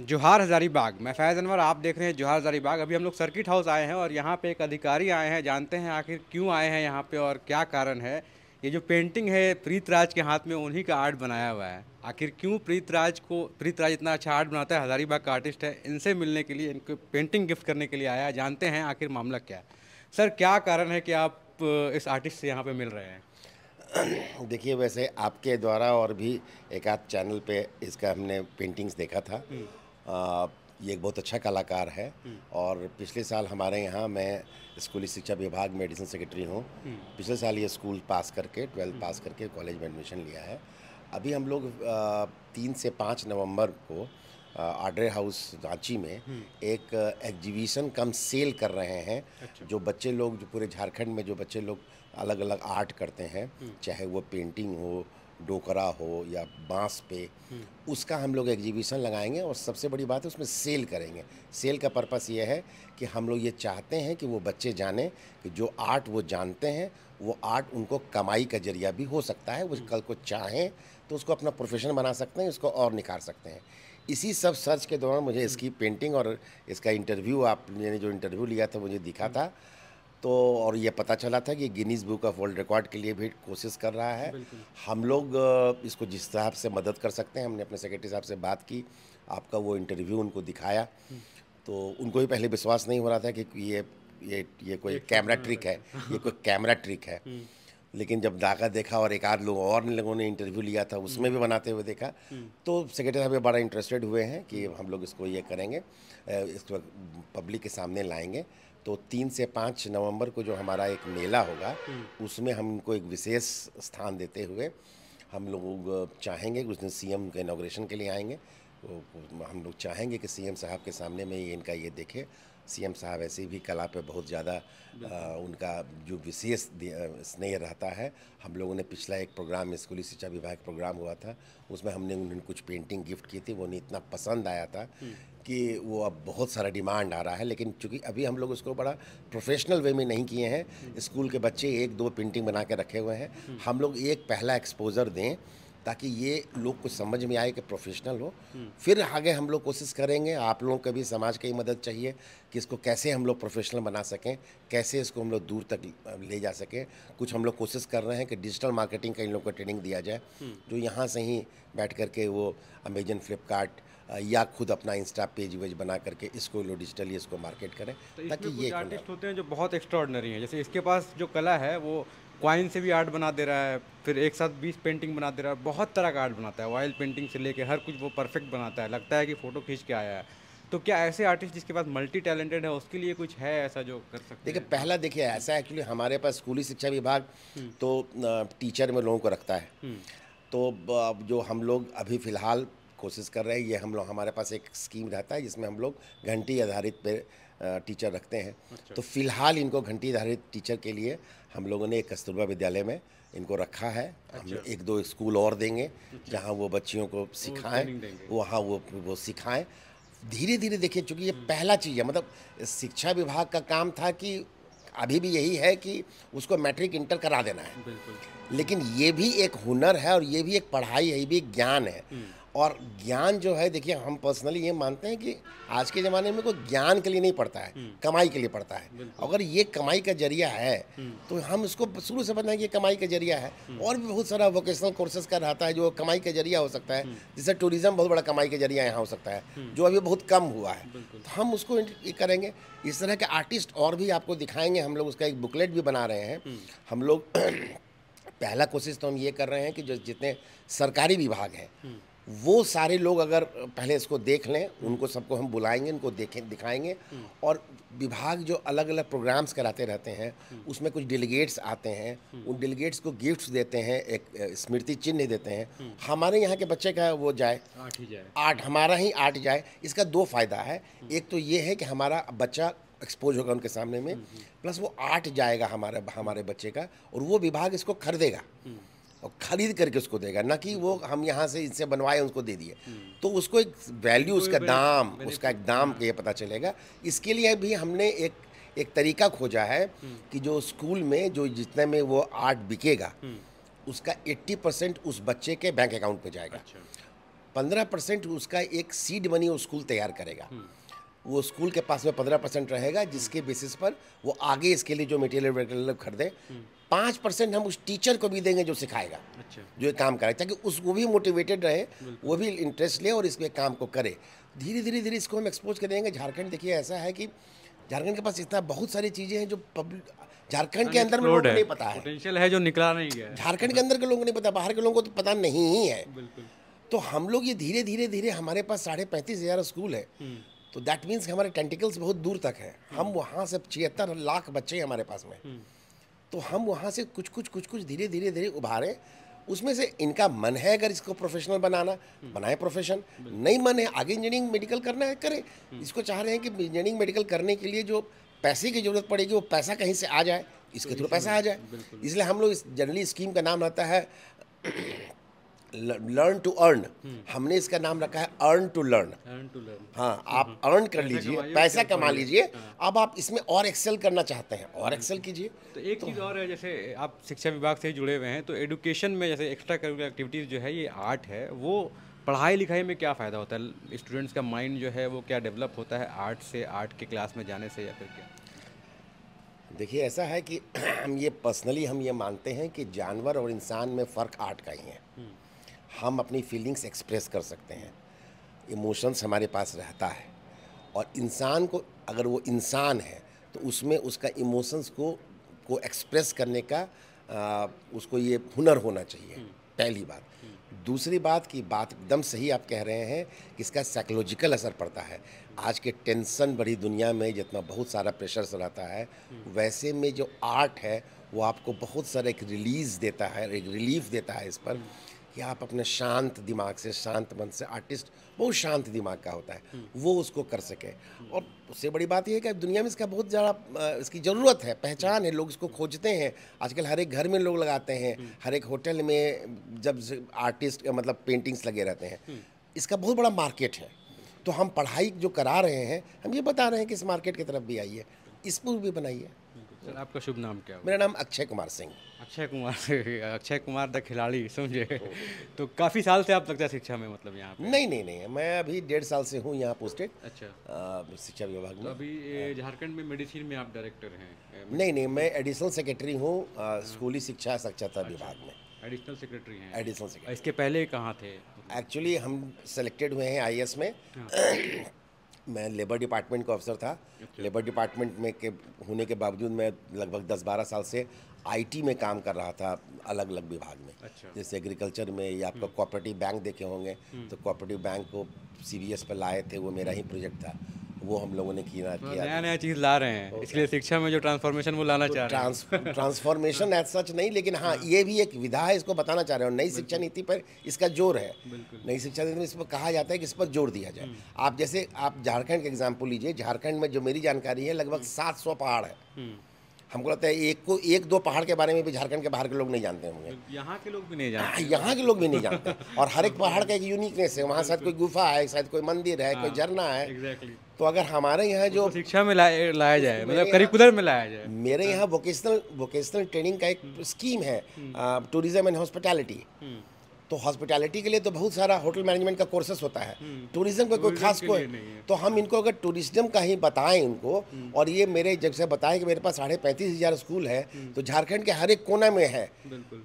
जोहार हज़ारीबाग मैं फैज़ अनवर आप देख रहे हैं जोहार हज़ारी बाग। अभी हम लोग सर्किट हाउस आए हैं और यहाँ पे एक अधिकारी आए हैं जानते हैं आखिर क्यों आए हैं यहाँ पे और क्या कारण है। ये जो पेंटिंग है प्रीत राज के हाथ में उन्हीं का आर्ट बनाया हुआ है। आखिर क्यों प्रीत राज को प्रीत राज इतना अच्छा आर्ट बनाता है? हज़ारीबाग का आर्टिस्ट है। इनसे मिलने के लिए इनको पेंटिंग गिफ्ट करने के लिए आया जानते हैं आखिर मामला क्या है। सर क्या कारण है कि आप इस आर्टिस्ट से यहाँ पर मिल रहे हैं? देखिए वैसे आपके द्वारा और भी एक आध चैनल पे इसका हमने पेंटिंग्स देखा था। आ, ये एक बहुत अच्छा कलाकार है और पिछले साल हमारे यहाँ मैं स्कूली शिक्षा विभाग में एडिशनल सेक्रेटरी हूँ। पिछले साल ये स्कूल पास करके ट्वेल्थ पास करके कॉलेज में एडमिशन लिया है। अभी हम लोग तीन से पाँच नवंबर को आर्डर हाउस रांची में एक एग्जीबिशन कम सेल कर रहे हैं। अच्छा। जो बच्चे लोग जो पूरे झारखंड में जो बच्चे लोग अलग अलग आर्ट करते हैं चाहे वो पेंटिंग हो डोकरा हो या बाँस पे उसका हम लोग एग्जीबिशन लगाएँगे और सबसे बड़ी बात है उसमें सेल करेंगे। सेल का पर्पस ये है कि हम लोग ये चाहते हैं कि वो बच्चे जाने कि जो आर्ट वो जानते हैं वो आर्ट उनको कमाई का ज़रिया भी हो सकता है। वो कल को चाहें तो उसको अपना प्रोफेशन बना सकते हैं उसको और निखार सकते हैं। इसी सब सर्च के दौरान मुझे इसकी पेंटिंग और इसका इंटरव्यू आपने जो इंटरव्यू लिया था मुझे दिखा था। तो और ये पता चला था कि Guinness book of world record के लिए भी कोशिश कर रहा है। हम लोग इसको जिस हिसाब से मदद कर सकते हैं हमने अपने सेक्रेटरी साहब से बात की आपका वो इंटरव्यू उनको दिखाया। हम्म। तो उनको भी पहले विश्वास नहीं हो रहा था कि ये ये ये कोई कैमरा ट्रिक है। ये कोई कैमरा ट्रिक है। हम्म। लेकिन जब दागा देखा और एक आध लोग और लोगों ने इंटरव्यू लिया था उसमें भी हम्म। बनाते हुए देखा तो सेक्रेटरी साहब बड़ा इंटरेस्टेड हुए हैं कि हम लोग इसको ये करेंगे इसको पब्लिक के सामने लाएँगे। तो तीन से पाँच नवंबर को जो हमारा एक मेला होगा हम्म। उसमें हम इनको एक विशेष स्थान देते हुए हम लोग चाहेंगे उस दिन सीएम के इनाग्रेशन के लिए आएँगे तो हम लोग चाहेंगे कि सीएम साहब के सामने में ये इनका ये देखे सीएम साहब ऐसे भी कला पे बहुत ज़्यादा उनका जो विशेष स्नेह रहता है हम लोगों ने पिछला एक प्रोग्राम स्कूली शिक्षा विभाग प्रोग्राम हुआ था उसमें हमने उन्हें कुछ पेंटिंग गिफ्ट की थी वो उन्हें इतना पसंद आया था हम्म। कि वो अब बहुत सारा डिमांड आ रहा है लेकिन चूँकि अभी हम लोग उसको बड़ा प्रोफेशनल वे में नहीं किए हैं हम्म। स्कूल के बच्चे एक दो पेंटिंग बना के रखे हुए हैं हम्म। हम लोग एक पहला एक्सपोजर दें ताकि ये लोग को समझ में आए कि प्रोफेशनल हो। फिर आगे हम लोग कोशिश करेंगे आप लोगों को भी समाज की मदद चाहिए कि इसको कैसे हम लोग प्रोफेशनल बना सकें कैसे इसको हम लोग दूर तक ले जा सकें। कुछ हम लोग कोशिश कर रहे हैं कि डिजिटल मार्केटिंग का इन लोग को ट्रेनिंग दिया जाए। जो यहाँ से ही बैठ करके वो अमेजन फ्लिपकार्ट या खुद अपना इंस्टा पेज वेज बना करके इसको लोग डिजिटली इसको मार्केट करें तो ताकि ये आर्टिस्ट होते हैं जो बहुत एक्स्ट्रॉर्डनरी हैं। जैसे इसके पास जो कला है वो क्वाइन से भी आर्ट बना दे रहा है फिर एक साथ बीस पेंटिंग बना दे रहा है बहुत तरह का आर्ट बनाता है ऑयल पेंटिंग से लेके हर कुछ वो परफेक्ट बनाता है लगता है कि फ़ोटो खींच के आया है तो क्या ऐसे आर्टिस्ट जिसके पास मल्टी टैलेंटेड है उसके लिए कुछ है ऐसा जो कर सकते देखिए पहला देखिए ऐसा एक्चुअली हमारे पास स्कूली शिक्षा विभाग हम्म। तो टीचर में लोगों को रखता है हम्म। तो जो हम लोग अभी फ़िलहाल कोशिश कर रहे हैं ये हम लोग हमारे पास एक स्कीम रहता है जिसमें हम लोग घंटी आधारित पे टीचर रखते हैं अच्छा। तो फ़िलहाल इनको घंटी आधारित टीचर के लिए हम लोगों ने एक कस्तूरबा विद्यालय में इनको रखा है अच्छा। हम एक दो स्कूल और देंगे अच्छा। जहाँ वो बच्चियों को सिखाएँ वहाँ वो वो सिखाएँ धीरे धीरे देखिए चूँकि ये हम्म। पहला चीज़ है मतलब शिक्षा विभाग का काम था कि अभी भी यही है कि उसको मैट्रिक इंटर करा देना है लेकिन ये भी एक हुनर है और ये भी एक पढ़ाई है ये भी एक ज्ञान है हम्म। और ज्ञान जो है देखिए हम पर्सनली ये मानते हैं कि आज के ज़माने में कोई ज्ञान के लिए नहीं पढ़ता है हम्म। कमाई के लिए पढ़ता है। अगर ये कमाई का ज़रिया है हम्म। तो हम इसको शुरू से बताएँ कि कमाई का ज़रिया है। हम्म। और भी बहुत सारा वोकेशनल कोर्सेज का रहता है जो कमाई का ज़रिया हो सकता है जैसे टूरिज़्म बहुत बड़ा कमाई का ज़रिया यहाँ हो सकता है जो अभी बहुत कम हुआ है। तो हम उसको करेंगे। इस तरह के आर्टिस्ट और भी आपको दिखाएँगे हम लोग उसका एक बुकलेट भी बना रहे हैं। हम लोग पहला कोशिश तो हम ये कर रहे हैं कि जो जितने सरकारी विभाग हैं वो सारे लोग अगर पहले इसको देख लें उनको सबको हम बुलाएँगे उनको देखें दिखाएँगे। और विभाग जो अलग अलग प्रोग्राम्स कराते रहते हैं उसमें कुछ डेलीगेट्स आते हैं उन डेलीगेट्स को गिफ्ट्स देते हैं एक स्मृति चिन्ह देते हैं। हमारे यहाँ के बच्चे का वो जाए। आठ ही जाए। आठ हमारा ही आठ जाए इसका दो फ़ायदा है। एक तो ये है कि हमारा बच्चा एक्सपोज होगा उनके सामने में प्लस वो आठ जाएगा हमारे हमारे बच्चे का और वो विभाग इसको खरीदेगा। और ख़रीद करके उसको देगा ना कि वो हम यहाँ से इनसे बनवाए उसको दे दिए। तो उसको एक वैल्यू उसका दाम उसका एक दाम ये पता चलेगा। इसके लिए भी हमने एक एक तरीका खोजा है कि जो स्कूल में जो जितने में वो आर्ट बिकेगा उसका 80 परसेंट उस बच्चे के बैंक अकाउंट पे जाएगा। अच्छा। पंद्रह परसेंट उसका एक सीड मनी वो स्कूल तैयार करेगा। वो स्कूल के पास में पंद्रह परसेंट रहेगा जिसके बेसिस पर वो आगे इसके लिए जो मटेरियल वटेरियल खरीदे पाँच परसेंट हम उस टीचर को भी देंगे जो सिखाएगा अच्छा। जो ये काम करे ताकि उस वो भी मोटिवेटेड रहे वो भी इंटरेस्ट ले और इसमें काम को करे। धीरे धीरे धीरे इसको हम एक्सपोज करेंगे झारखंड देखिए ऐसा है कि झारखंड के पास इतना बहुत सारी चीज़ें हैं जो पब्लिक झारखंड के अंदर में लोगों को नहीं पता है। पोटेंशियल है जो निकला नहीं गया है। झारखंड के अंदर के लोगों को नहीं पता बाहर के लोगों को तो पता नहीं ही है। तो हम लोग ये धीरे धीरे धीरे हमारे पास साढ़े पैंतीस हज़ार स्कूल है। तो दैट मीन्स हमारे टेंटिकल्स बहुत दूर तक है। हम वहाँ से छिहत्तर लाख बच्चे हैं हमारे पास में। तो हम वहाँ से कुछ कुछ कुछ कुछ धीरे धीरे धीरे उभारें। उसमें से इनका मन है अगर इसको प्रोफेशनल बनाना बनाए प्रोफेशन नहीं मन है आगे इंजीनियरिंग मेडिकल करना है करें। इसको चाह रहे हैं कि इंजीनियरिंग मेडिकल करने के लिए जो पैसे की ज़रूरत पड़ेगी वो पैसा कहीं से आ जाए इसके थ्रू पैसा आ जाए। इसलिए हम लोग इस जनरली स्कीम का नाम रहता है लर्न टू अर्न हमने इसका नाम रखा है earn to learn Learn to learn. हाँ आप अर्न कर लीजिए पैसा कमा लीजिए। अब आप इसमें और एक्सेल करना चाहते हैं और एक्सेल कीजिए। तो एक चीज़ और है जैसे आप शिक्षा विभाग से जुड़े हुए हैं तो एडुकेशन में जैसे एक्स्ट्रा करिकुलर एक्टिविटीज़ जो है ये आर्ट है वो पढ़ाई लिखाई में क्या फ़ायदा होता है? स्टूडेंट्स का माइंड जो है वो क्या डेवलप होता है आर्ट से आर्ट के क्लास में जाने से या फिर क्या? देखिए ऐसा है कि हम ये पर्सनली हम ये मानते हैं कि जानवर और इंसान में फ़र्क आर्ट का ही है। हम अपनी फीलिंग्स एक्सप्रेस कर सकते हैं। इमोशंस हमारे पास रहता है और इंसान को अगर वो इंसान है तो उसमें उसका इमोशंस को को एक्सप्रेस करने का आ, उसको ये हुनर होना चाहिए। पहली बात। दूसरी बात की बात एकदम सही आप कह रहे हैं कि इसका साइकोलॉजिकल असर पड़ता है। आज के टेंशन बड़ी दुनिया में जितना बहुत सारा प्रेशर रहता है वैसे में जो आर्ट है वो आपको बहुत सारा एक रिलीज़ देता है एक रिलीफ देता है इस पर। कि आप अपने शांत दिमाग से शांत मन से आर्टिस्ट बहुत शांत दिमाग का होता है। वो उसको कर सके। और उससे बड़ी बात यह है कि दुनिया में इसका बहुत ज़्यादा इसकी ज़रूरत है पहचान है लोग इसको खोजते हैं। आजकल हर एक घर में लोग लगाते हैं हर एक होटल में जब आर्टिस्ट मतलब पेंटिंग्स लगे रहते हैं। इसका बहुत बड़ा मार्केट है। तो हम पढ़ाई जो करा रहे हैं हम ये बता रहे हैं कि इस मार्केट की तरफ़ भी आइए इस पर भी बनाइए। सर आपका शुभ नाम क्या मेरा नाम अक्षय कुमार सिंह। अक्षय कुमार अक्षय कुमार द खिलाड़ी समझे? तो काफ़ी साल से आप लगता है शिक्षा में मतलब यहाँ पे? नहीं नहीं नहीं मैं अभी डेढ़ साल से हूँ यहाँ पोस्टेड अच्छा। शिक्षा विभाग में। तो अभी ये झारखंड में मेडिसिन में आप डायरेक्टर हैं नहीं नहीं मैं एडिशनल सेक्रेटरी हूँ स्कूली शिक्षा साक्षरता विभाग में। एडिशनल सेक्रेटरी हैं। एडिशनल सेक्रेटरी इसके पहले कहाँ थे? एक्चुअली हम सेलेक्टेड हुए हैं आईएएस में। मैं लेबर डिपार्टमेंट का अफसर था। लेबर डिपार्टमेंट में के होने के बावजूद मैं लगभग 10-12 साल से आईटी में काम कर रहा था अलग अलग विभाग में। अच्छा। जैसे एग्रीकल्चर में या आपका कोऑपरेटिव बैंक देखे होंगे तो कोऑपरेटिव बैंक को सीबीएस पर लाए थे वो मेरा ही प्रोजेक्ट था। वो हम लोगों ने किया तो किया नया नया चीज़ ला रहे हैं। इसलिए शिक्षा में जो ट्रांसफॉर्मेशन वो लाना चाह रहे हैं। ट्रांसफॉर्मेशन एज सच नहीं लेकिन हाँ ये भी एक विधा है इसको बताना चाह रहे हो। नई शिक्षा नीति पर इसका ज़ोर है। नई शिक्षा नीति में इस पर कहा जाता है कि इस पर ज़ोर दिया जाए। आप जैसे आप झारखंड का एग्ज़ाम्पल लीजिए। झारखंड में जो मेरी जानकारी है लगभग सात सौ पहाड़ है। हम्म। हमको लगता है एक को एक दो पहाड़ के बारे में भी झारखंड के बाहर के लोग नहीं जानते होंगे। यहाँ के लोग भी नहीं जानते। हाँ, यहाँ के लोग भी नहीं जानते। और हर एक पहाड़ का एक यूनिकनेस है। वहाँ शायद कोई गुफा है शायद कोई मंदिर है कोई झरना है। तो अगर हमारे यहाँ जो शिक्षा में लाया लाया जाए मतलब करिकुलर में लाया जाए। मेरे यहाँ वोकेशनल वोकेशनल ट्रेनिंग का एक स्कीम है टूरिज़्म एंड हॉस्पिटैलिटी हम्म। तो हॉस्पिटैलिटी के लिए तो बहुत सारा होटल मैनेजमेंट का कोर्सेस होता है। टूरिज़्म का कोई खास के कोई। तो हम इनको अगर टूरिज़्म का ही बताएँ इनको और ये मेरे जब से बताएँ कि मेरे पास साढ़े पैंतीस हज़ार स्कूल है तो झारखंड के हर एक कोना में है।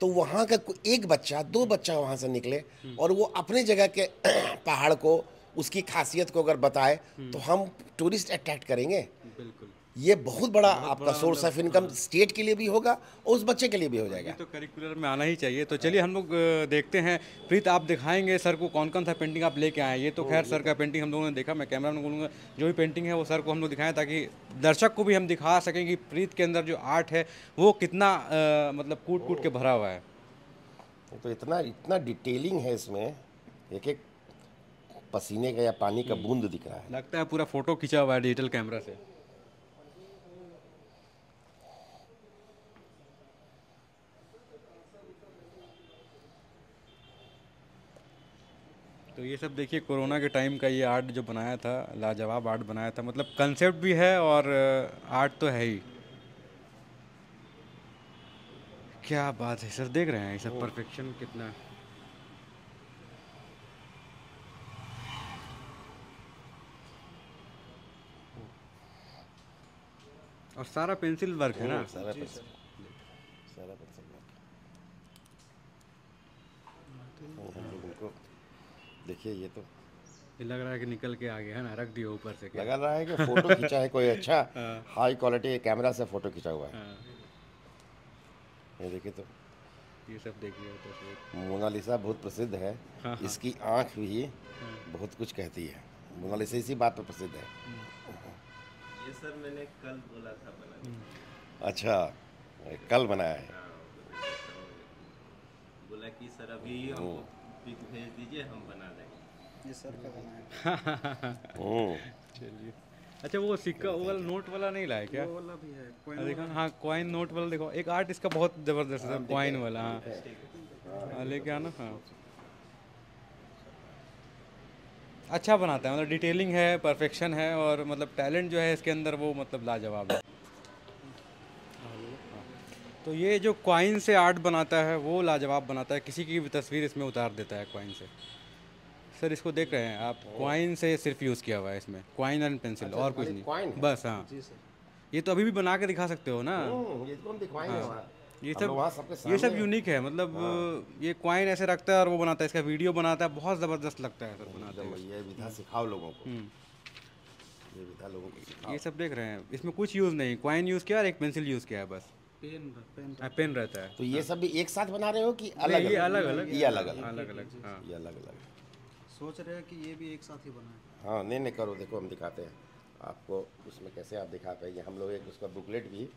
तो वहाँ का एक बच्चा दो बच्चा वहाँ से निकले और वो अपने जगह के पहाड़ को उसकी खासियत को अगर बताए तो हम टूरिस्ट अट्रैक्ट करेंगे। ये बहुत बड़ा बहुत आपका सोर्स ऑफ़ इनकम स्टेट के लिए भी होगा और उस बच्चे के लिए भी हो जाएगा। तो करिकुलर में आना ही चाहिए। तो चलिए हम लोग देखते हैं। प्रीत आप दिखाएँगे सर को कौन कौन सा पेंटिंग आप लेके आए ये तो खैर सर का पेंटिंग हम लोगों ने देखा मैं कैमरा में बोलूँगा जो भी पेंटिंग है वो सर को हम लोग दिखाएँ ताकि दर्शक को भी हम दिखा सकें कि प्रीत के अंदर जो आर्ट है वो कितना मतलब कूट कूट के भरा हुआ है। तो इतना इतना डिटेलिंग है इसमें। एक एक पसीने का या पानी का बूंद दिख रहा है। लगता है पूरा फ़ोटो खींचा हुआ है डिजिटल कैमरा से। तो ये सब देखिए कोरोना के टाइम का ये आर्ट जो बनाया था लाजवाब आर्ट बनाया था मतलब कंसेप्ट भी है और uh, आर्ट तो है ही। क्या बात है सर देख रहे हैं ये सब oh. परफेक्शन कितना। और सारा पेंसिल वर्क है oh, ना? सारा पेंसिल देखिए ये तो ये लग रहा है कि निकल के आ गया है ना रख दिया ऊपर से क्या? लगा रहा है कि फ़ोटो खींचा है कोई अच्छा हाई क्वालिटी कैमरा से फ़ोटो खींचा हुआ है। हाँ, ये देखिए तो ये सब देखिए तस्वीर मोनालिसा बहुत प्रसिद्ध है। हाँ, इसकी आँख भी बहुत कुछ कहती है। मोनालिसा इसी बात पर प्रसिद्ध है। ये सर मैंने कल बोला था बनाने अच्छा कल बनाया है। बोला कि सर अभी हमको पिक भेज दीजिए हम बना देंगे। ये सर का बनाया हम्म, चलिए। अच्छा वो सिक्का वो वाला नोट वाला नहीं लाया क्या? वो वाला भी है हाँ, देखो हाँ कॉइन नोट वाला देखो। एक आर्ट इसका बहुत ज़बरदस्त है कॉइन वाला हाँ। हाँ, लेके आना हाँ। अच्छा बनाता है मतलब डिटेलिंग है परफेक्शन है और मतलब टैलेंट जो है इसके अंदर वो मतलब लाजवाब है। तो ये जो क्वाइन से आर्ट बनाता है वो लाजवाब बनाता है। किसी की भी तस्वीर इसमें उतार देता है क्वाइन से। सर इसको देख रहे हैं आप। क्वाइन से सिर्फ़ यूज़ किया हुआ है इसमें। क्वाइन एंड पेंसिल अच्छा, और कुछ नहीं। बस हाँ। ये तो अभी भी बना के दिखा सकते हो ना? ये तो हम दिखवाएँगे ये सब ये सब हाँ। यूनिक है। मतलब ये क्वाइन ऐसे रखता है और वो बनाता है। इसका वीडियो बनाता है। बहुत ज़बरदस्त लगता है सर बनाते एकदम ये विधा सिखाओ लोगों को। हम्म, ये विधा लोगों को ये सब देख रहे हैं। इसमें कुछ यूज़ नहीं। क्वाइन यूज़ किया और एक पेंसिल यूज़ किया है बस। पेन पेन हाँ, पेन रहता है। तो ये सब भी एक साथ बना रहे हो कि अलग ये अलग अलग ये अलग अलग अलग अलग हाँ। ये अलग अलग सोच रहे हैं कि ये भी एक साथ ही बनाए। हाँ नहीं नहीं करो देखो हम दिखाते हैं। आपको उसमें कैसे आप दिखा पाएँगे हम लोग एक उसका बुकलेट भी